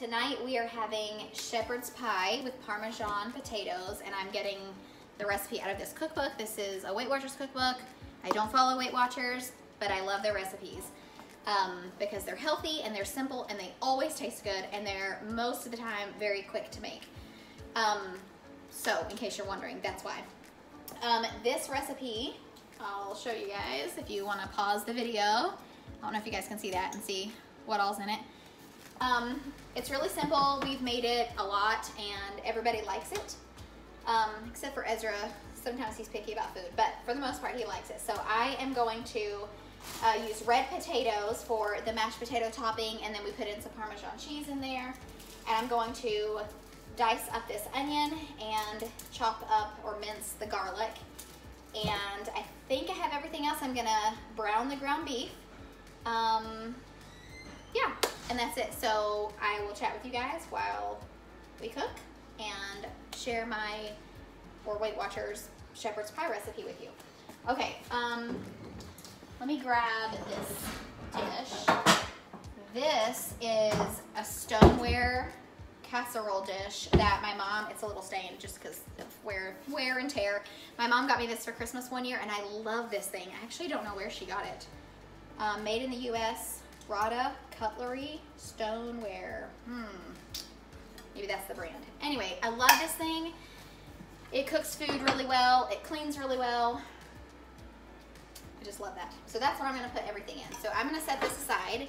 Tonight we are having shepherd's pie with Parmesan potatoes and I'm getting the recipe out of this cookbook. This is a Weight Watchers cookbook. I don't follow Weight Watchers, but I love their recipes um, because they're healthy and they're simple and they always taste good and they're most of the time very quick to make. Um, so in case you're wondering, that's why. Um, this recipe, I'll show you guys if you wanna pause the video. I don't know if you guys can see that and see what all's in it. Um, it's really simple. We've made it a lot and everybody likes it. Um, except for Ezra. Sometimes he's picky about food, but for the most part he likes it. So I am going to uh, use red potatoes for the mashed potato topping and then we put in some Parmesan cheese in there. And I'm going to dice up this onion and chop up or mince the garlic. And I think I have everything else. I'm gonna brown the ground beef. Um, yeah, and that's it. So I will chat with you guys while we cook and share my, or Weight Watchers shepherd's pie recipe with you. Okay, um, let me grab this dish. This is a stoneware casserole dish that my mom, it's a little stained just because of wear, wear and tear. My mom got me this for Christmas one year and I love this thing. I actually don't know where she got it. Um, made in the U.S., Rada Cutlery Stoneware. Hmm, maybe that's the brand. Anyway, I love this thing. It cooks food really well. It cleans really well. I just love that. So that's where I'm gonna put everything in. So I'm gonna set this aside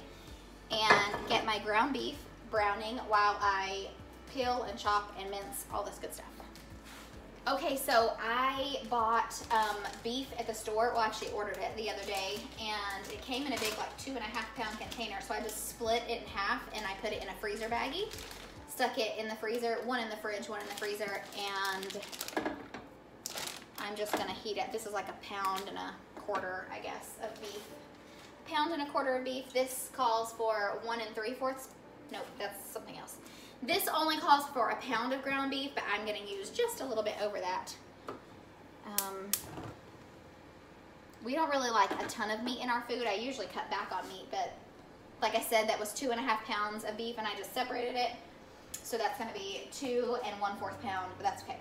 and get my ground beef browning while I peel and chop and mince all this good stuff. Okay, so I bought um, beef at the store. Well, I actually ordered it the other day, and it came in a big, like two and a half pound container. So I just split it in half, and I put it in a freezer baggie. Stuck it in the freezer, one in the fridge, one in the freezer, and I'm just gonna heat it. This is like a pound and a quarter, I guess, of beef. A Pound and a quarter of beef. This calls for one and three fourths nope, that's something else. This only calls for a pound of ground beef, but I'm gonna use just a little bit over that. Um, we don't really like a ton of meat in our food. I usually cut back on meat, but like I said, that was two and a half pounds of beef and I just separated it. So that's gonna be two and one fourth pound, but that's okay.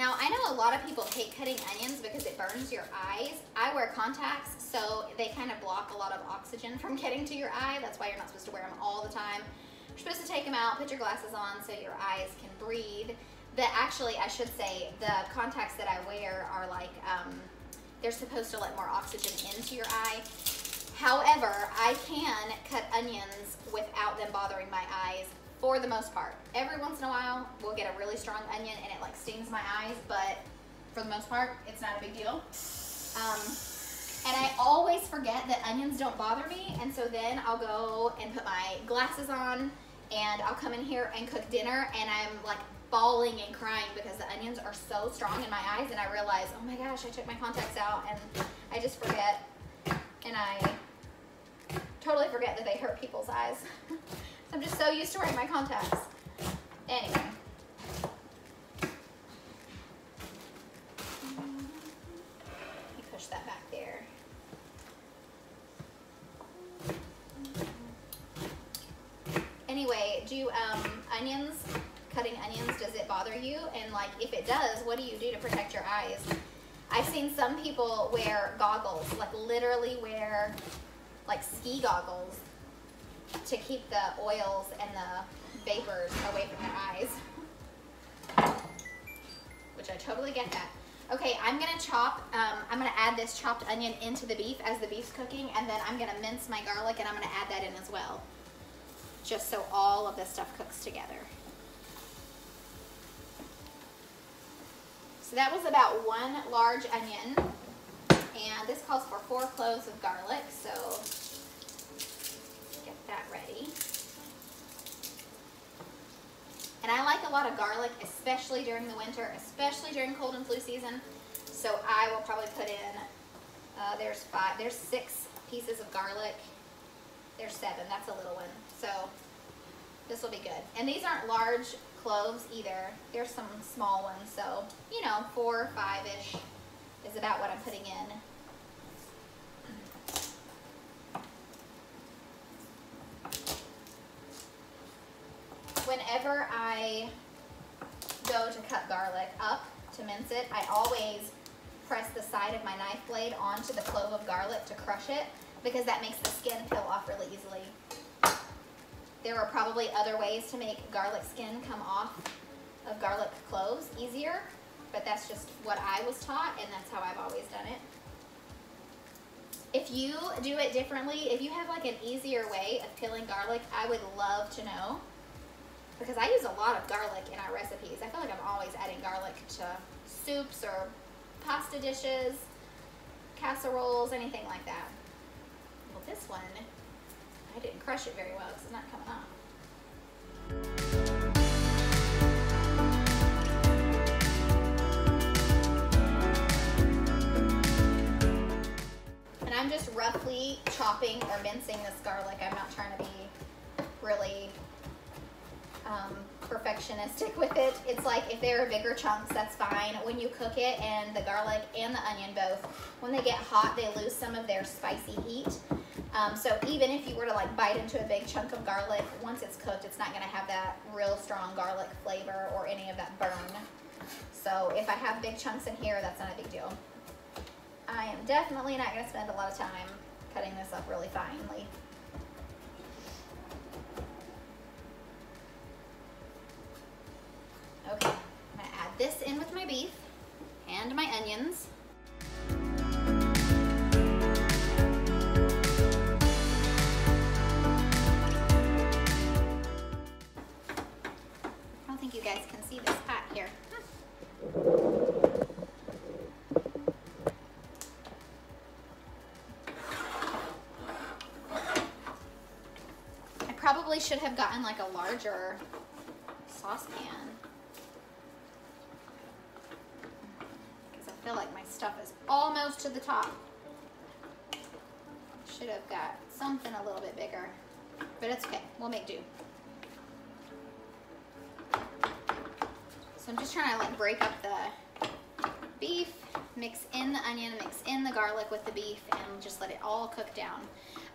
Now, I know a lot of people hate cutting onions because it burns your eyes. I wear contacts, so they kind of block a lot of oxygen from getting to your eye. That's why you're not supposed to wear them all the time. You're supposed to take them out, put your glasses on so your eyes can breathe. But actually, I should say, the contacts that I wear are like, um, they're supposed to let more oxygen into your eye. However, I can cut onions without them bothering my eyes for the most part. Every once in a while, we'll get a really strong onion and it like stings my eyes, but for the most part, it's not a big deal. Um, and I always forget that onions don't bother me, and so then I'll go and put my glasses on, and I'll come in here and cook dinner, and I'm like bawling and crying because the onions are so strong in my eyes, and I realize, oh my gosh, I took my contacts out, and I just forget, and I totally forget that they hurt people's eyes. I'm just so used to wearing my contacts. Anyway. Eyes? I've seen some people wear goggles, like literally wear like ski goggles to keep the oils and the vapors away from their eyes. Which I totally get that. Okay, I'm gonna chop, um, I'm gonna add this chopped onion into the beef as the beef's cooking, and then I'm gonna mince my garlic and I'm gonna add that in as well. Just so all of this stuff cooks together. So that was about one large onion, and this calls for four cloves of garlic, so get that ready. And I like a lot of garlic, especially during the winter, especially during cold and flu season. So I will probably put in, uh, there's five, there's six pieces of garlic. There's seven, that's a little one. So this will be good. And these aren't large cloves either. There's some small ones. So, you know, four, or five-ish is about what I'm putting in. Whenever I go to cut garlic up to mince it, I always press the side of my knife blade onto the clove of garlic to crush it because that makes the skin peel off really easily. There are probably other ways to make garlic skin come off of garlic cloves easier, but that's just what I was taught and that's how I've always done it. If you do it differently, if you have like an easier way of peeling garlic, I would love to know because I use a lot of garlic in our recipes. I feel like I'm always adding garlic to soups or pasta dishes, casseroles, anything like that. Well, this one, I didn't crush it very well because it's not coming off. And I'm just roughly chopping or mincing this garlic. I'm not trying to be really um, perfectionistic with it. It's like if there are bigger chunks, that's fine. When you cook it and the garlic and the onion both, when they get hot, they lose some of their spicy heat. Um, so even if you were to like bite into a big chunk of garlic, once it's cooked, it's not gonna have that real strong garlic flavor or any of that burn. So if I have big chunks in here, that's not a big deal. I am definitely not gonna spend a lot of time cutting this up really finely. This in with my beef and my onions. I don't think you guys can see this hot here. I probably should have gotten like a larger saucepan. Because I feel like my stuff is almost to the top. Should have got something a little bit bigger, but it's okay. We'll make do. So I'm just trying to like break up the beef, mix in the onion, mix in the garlic with the beef, and just let it all cook down.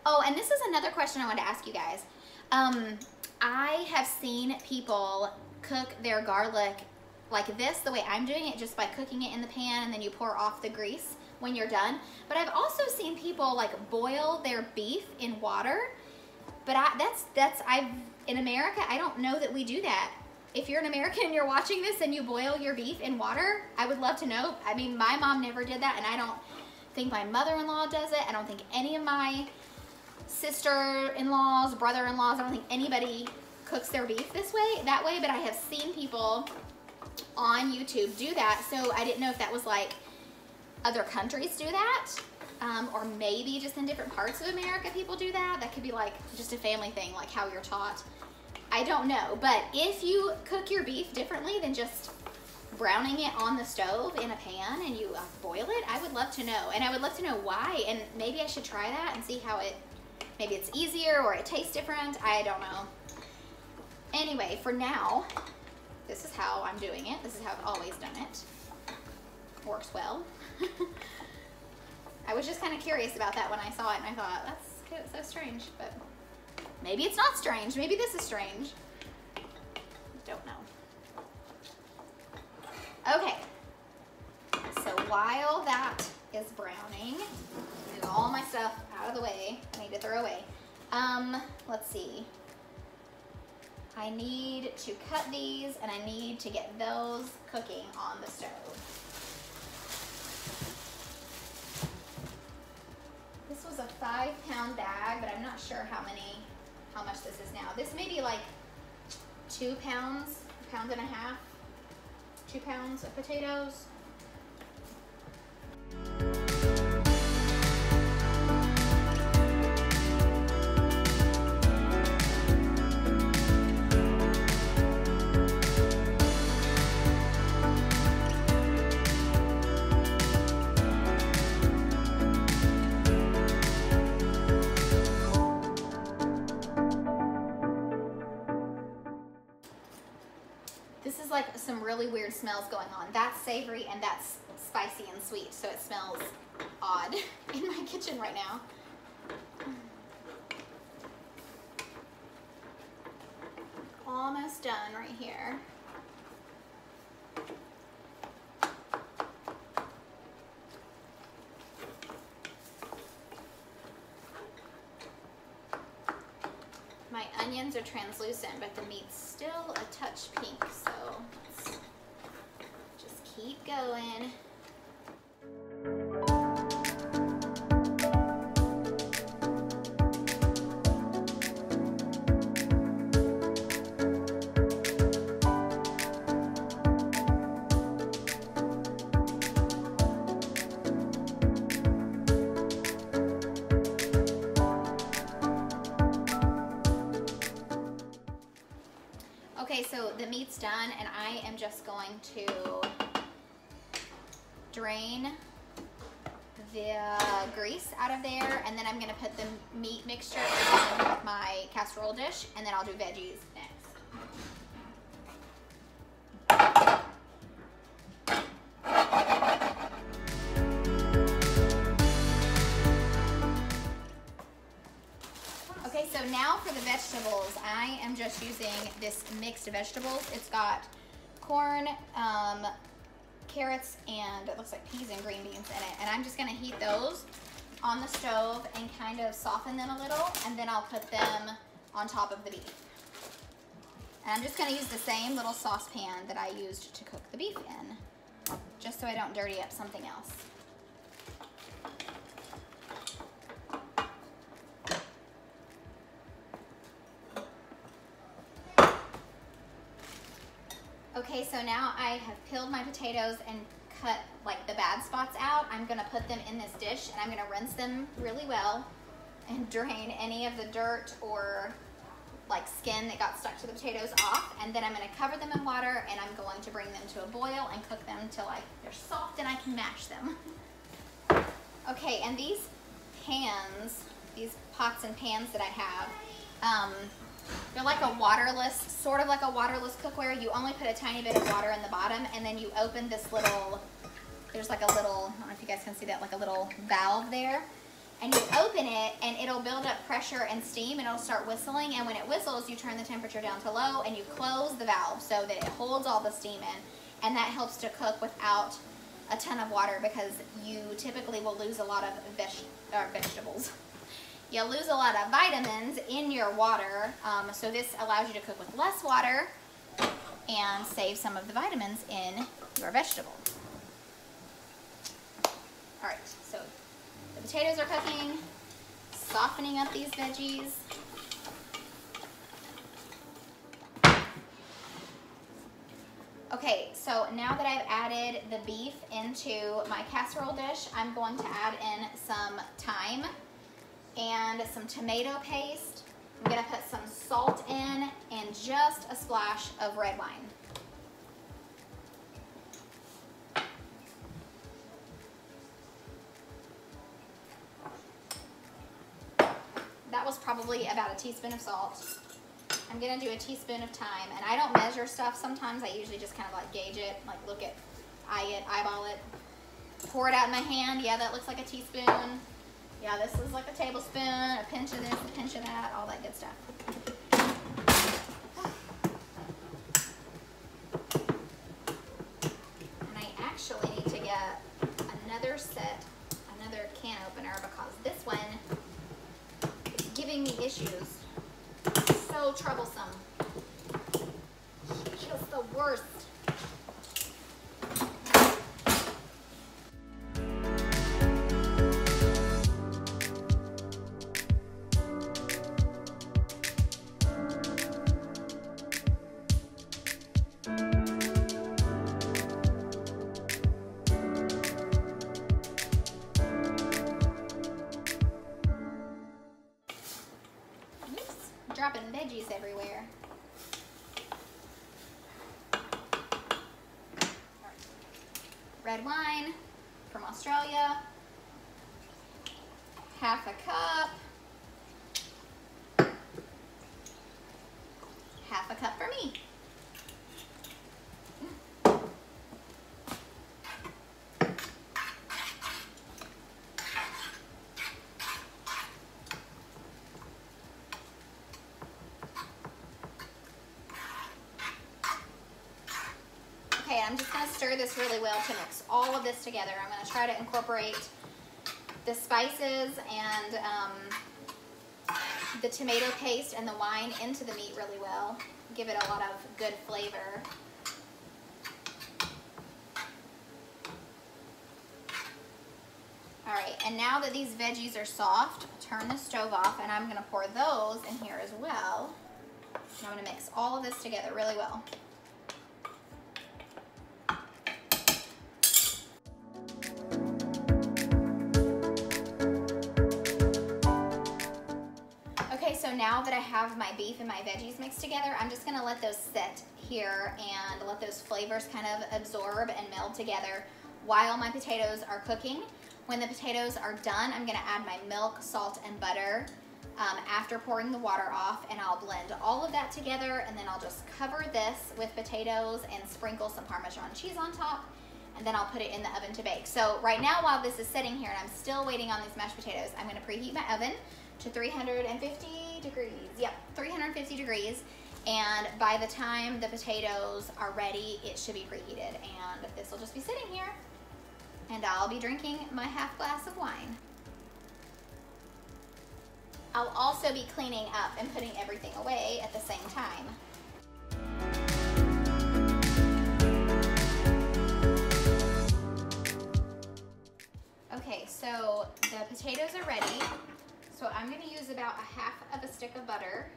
Oh, and this is another question I wanted to ask you guys. Um, I have seen people cook their garlic like this, the way I'm doing it, just by cooking it in the pan and then you pour off the grease when you're done. But I've also seen people like boil their beef in water. But I, that's, that's, I've, in America, I don't know that we do that. If you're an American and you're watching this and you boil your beef in water, I would love to know. I mean, my mom never did that and I don't think my mother-in-law does it. I don't think any of my sister-in-laws, brother-in-laws, I don't think anybody cooks their beef this way, that way, but I have seen people on YouTube do that. So I didn't know if that was like other countries do that. Um, or maybe just in different parts of America people do that. That could be like just a family thing, like how you're taught. I don't know, but if you cook your beef differently than just browning it on the stove in a pan and you uh, boil it, I would love to know. And I would love to know why, and maybe I should try that and see how it, maybe it's easier or it tastes different. I don't know. Anyway, for now, this is how I'm doing it. This is how I've always done it. Works well. I was just kind of curious about that when I saw it and I thought, that's so strange, but maybe it's not strange. Maybe this is strange. Don't know. Okay, so while that is browning, get all my stuff out of the way, I need to throw away. Um, let's see. I need to cut these and I need to get those cooking on the stove. This was a five pound bag, but I'm not sure how many, how much this is now. This may be like two pounds, a pound and a half, two pounds of potatoes. Really weird smells going on. That's savory and that's spicy and sweet, so it smells odd in my kitchen right now. Almost done right here. My onions are translucent, but the meat's still a touch pink, so keep going. Okay, so the meat's done and I am just going to drain the grease out of there and then I'm gonna put the meat mixture in my casserole dish and then I'll do veggies next. Okay, so now for the vegetables, I am just using this mixed vegetables. It's got corn, um, carrots, and it looks like peas and green beans in it. And I'm just gonna heat those on the stove and kind of soften them a little, and then I'll put them on top of the beef. And I'm just gonna use the same little saucepan that I used to cook the beef in, just so I don't dirty up something else. Okay, so now I have peeled my potatoes and cut like the bad spots out. I'm gonna put them in this dish and I'm gonna rinse them really well and drain any of the dirt or like skin that got stuck to the potatoes off. And then I'm gonna cover them in water and I'm going to bring them to a boil and cook them until I, they're soft and I can mash them. okay, and these pans, these pots and pans that I have, um, they're like a waterless, sort of like a waterless cookware. You only put a tiny bit of water in the bottom and then you open this little, there's like a little, I don't know if you guys can see that, like a little valve there. And you open it and it'll build up pressure and steam and it'll start whistling. And when it whistles, you turn the temperature down to low and you close the valve so that it holds all the steam in. And that helps to cook without a ton of water because you typically will lose a lot of veg uh, vegetables. You'll lose a lot of vitamins in your water, um, so this allows you to cook with less water and save some of the vitamins in your vegetable. All right, so the potatoes are cooking, softening up these veggies. Okay, so now that I've added the beef into my casserole dish, I'm going to add in some thyme and some tomato paste. I'm gonna put some salt in and just a splash of red wine. That was probably about a teaspoon of salt. I'm gonna do a teaspoon of thyme, and I don't measure stuff sometimes. I usually just kind of like gauge it, like look at, eye it, eyeball it. Pour it out in my hand. Yeah, that looks like a teaspoon. Yeah, this is like a tablespoon, a pinch of this, a pinch of that, all that good stuff. Red wine from Australia. Half a cup. Half a cup for me. Okay, I'm just gonna stir this really well to mix all of this together. I'm gonna try to incorporate the spices and um, the tomato paste and the wine into the meat really well. Give it a lot of good flavor. All right, and now that these veggies are soft, turn the stove off and I'm gonna pour those in here as well. And I'm gonna mix all of this together really well. Now that I have my beef and my veggies mixed together, I'm just gonna let those sit here and let those flavors kind of absorb and meld together while my potatoes are cooking. When the potatoes are done, I'm gonna add my milk, salt, and butter um, after pouring the water off and I'll blend all of that together and then I'll just cover this with potatoes and sprinkle some Parmesan cheese on top and then I'll put it in the oven to bake. So right now while this is sitting here and I'm still waiting on these mashed potatoes, I'm gonna preheat my oven to 350 degrees. Yep, 350 degrees. And by the time the potatoes are ready, it should be preheated. And this will just be sitting here and I'll be drinking my half glass of wine. I'll also be cleaning up and putting everything away at the same time. Okay, so the potatoes are ready. So I'm gonna use about a half of a stick of butter.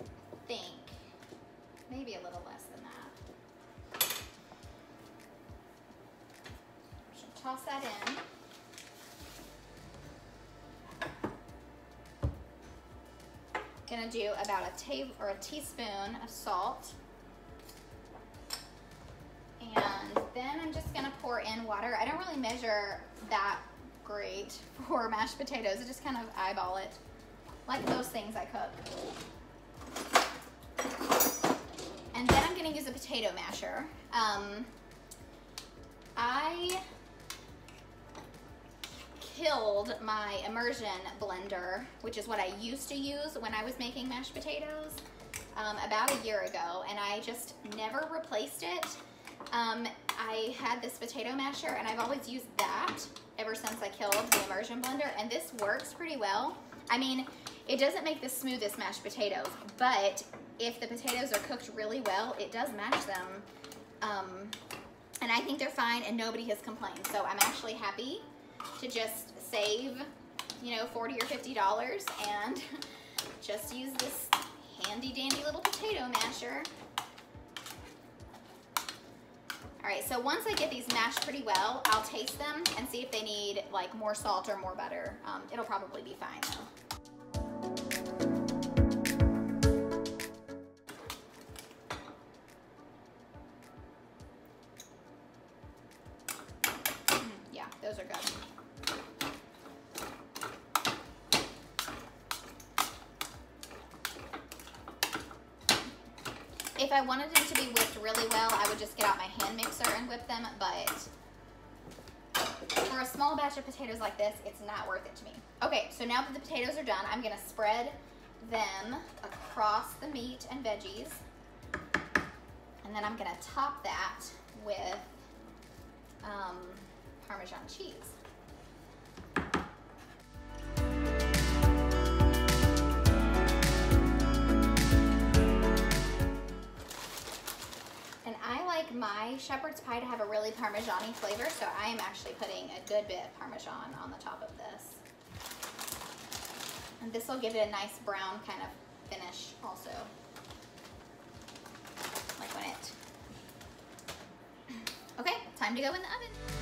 I think, maybe a little less than that. Should toss that in. Gonna do about a table or a teaspoon of salt. And then I'm just gonna pour in water. I don't really measure that great for mashed potatoes. I just kind of eyeball it, like those things I cook. And then I'm gonna use a potato masher. Um, I killed my immersion blender, which is what I used to use when I was making mashed potatoes um, about a year ago, and I just never replaced it. Um, I had this potato masher, and I've always used that ever since I killed the immersion blender, and this works pretty well. I mean, it doesn't make the smoothest mashed potatoes, but if the potatoes are cooked really well, it does mash them. Um, and I think they're fine, and nobody has complained, so I'm actually happy to just save, you know, 40 or $50 and just use this handy dandy little potato masher. All right, so once I get these mashed pretty well, I'll taste them and see if they need like more salt or more butter. Um, it'll probably be fine though. Mm, yeah, those are good. If I wanted them to be whipped really well, just get out my hand mixer and whip them, but for a small batch of potatoes like this, it's not worth it to me. Okay, so now that the potatoes are done, I'm gonna spread them across the meat and veggies. And then I'm gonna top that with um, Parmesan cheese. My shepherd's pie to have a really Parmesan-y flavor, so I am actually putting a good bit of Parmesan on the top of this. And this will give it a nice brown kind of finish also. Like when it... Okay, time to go in the oven.